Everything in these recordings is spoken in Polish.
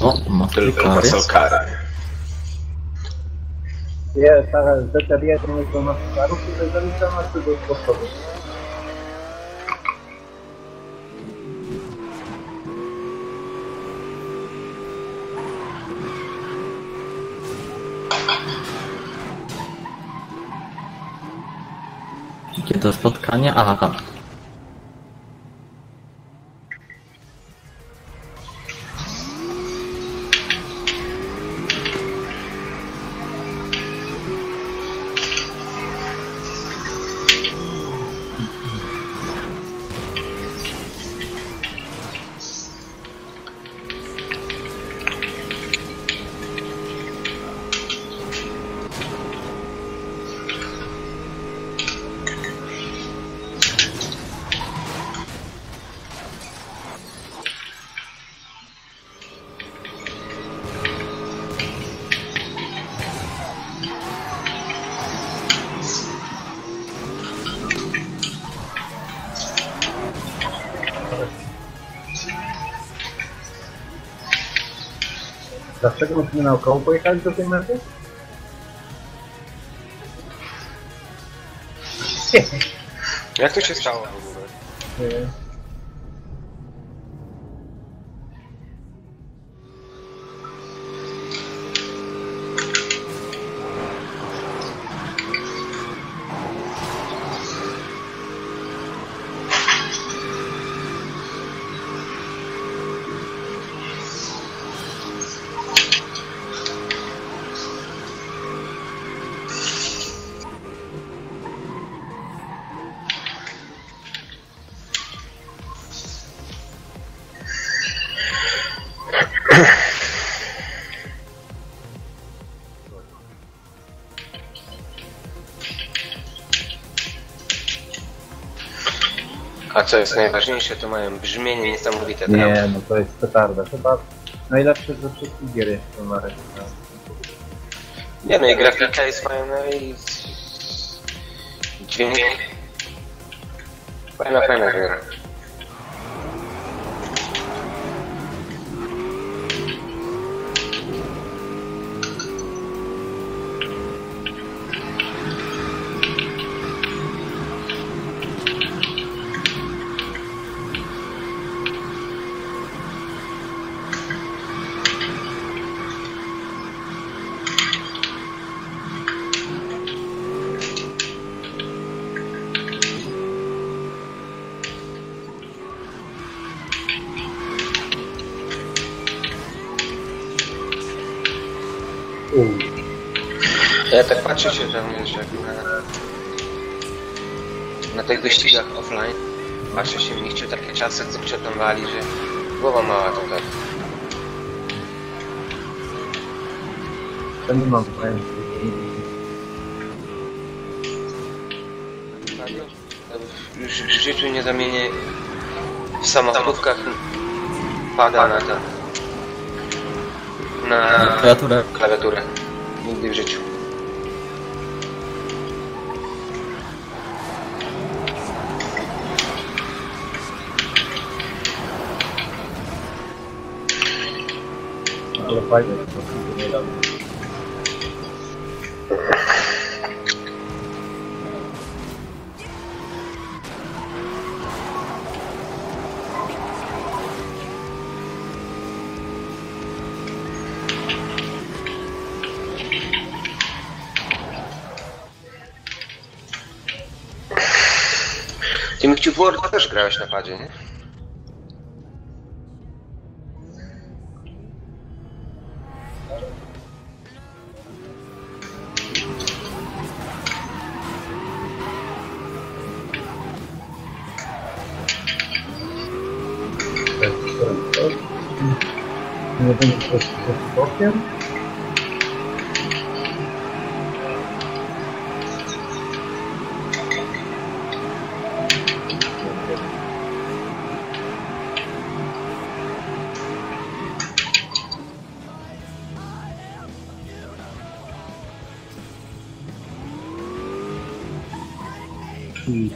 O, ma Tylko kary. Jest, ale ZR1 jest do naszych które zaliczam na tego sposobu. Jakie to spotkanie? Aha. Dlaczego musimy naokoło pojechać do tej mety? Jak to się stało w ogóle? Nie. A co jest najważniejsze, to mają brzmienie niesamowite. tak? Nie, no to jest petarda. Chyba najlepsze ze wszystkich gier jest to na razie. Nie no i grafika jest fajna i... Dźwięk... Fajna, fajna gra. Ja tak patrzę się tam, wiesz, jak na, na tych wyścigach offline. Patrzę się w nich, czy takie czasy, co przetąwali, że głowa mała taka. To nie mam pojęcia. Już w życiu nie zamienię w samochodówkach pada na ten na Kreaturę. klawiaturę. Nigdy w życiu. Ty Mikciu w Worda też grałeś na padzie, nie? Nie będzie z bokiem? Whoa.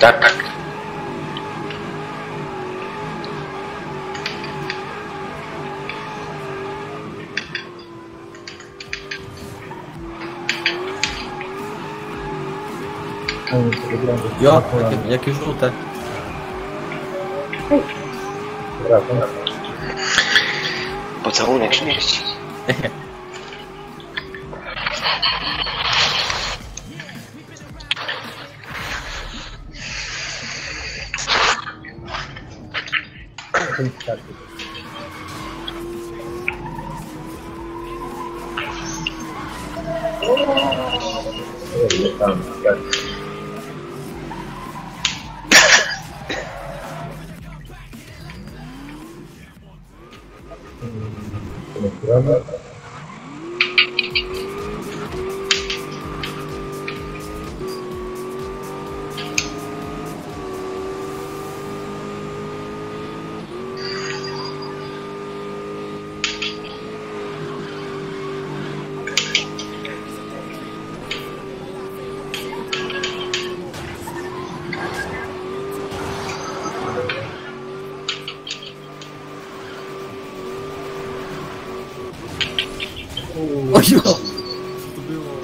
Tak, tak. Jo, jakie, jakie żółte. Pocałunek śmierci. Ten starczy. Kurde, tam, tak. Hmm, Ojo! Co to było?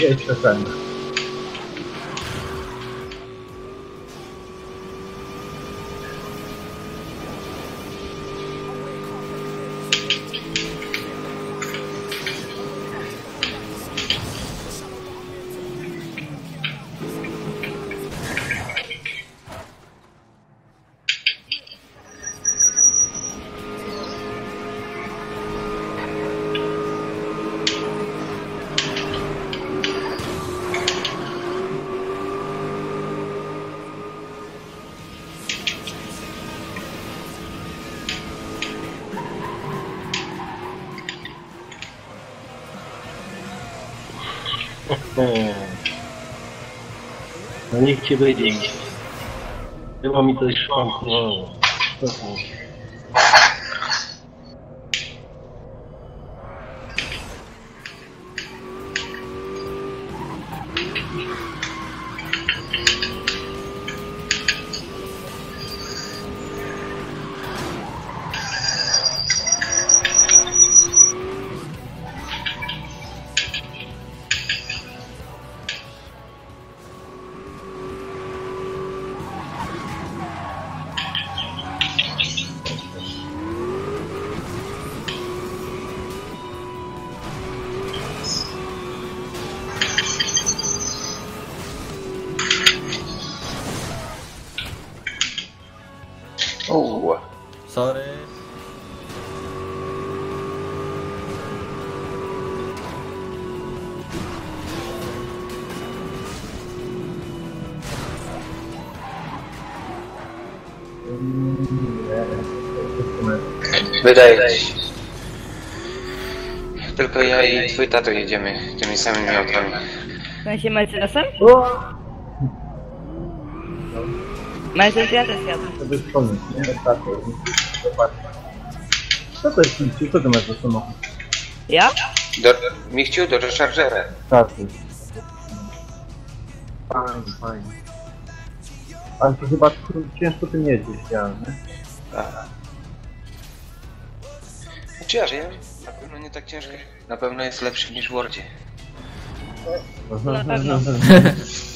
Jeszcze niech cię będzie. Chyba mi coś szwankowało. Co Sorry. Wydaje ci się. Tylko ja i twój tato jedziemy tymi samymi autami. W sensie Mercedesem? O! Ja nie? Ostatnio. Zobacz. Co to jest Minciu? Co ty masz za samochód? Ja? Do, Michciu, do Chargera. Taty. Fajnie, fajnie. Ale to chyba tu- ciężko tym jeździć, ja, nie? Czy ja wiem? Na pewno nie tak ciężko. Na pewno jest lepszy niż w Wordzie. Na pewno.